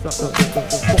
Stop, stop, stop.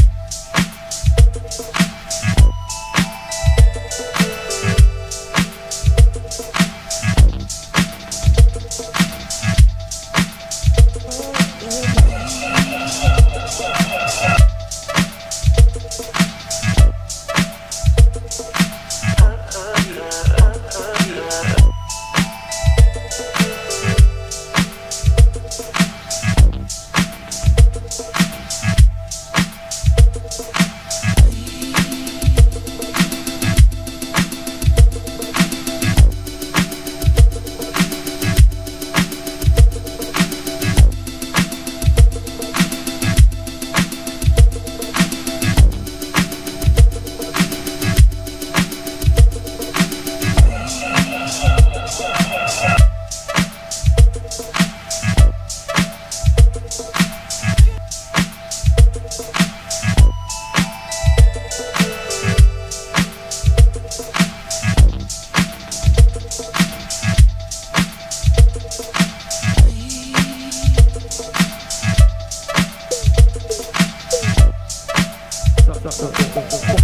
stop, stop, stop.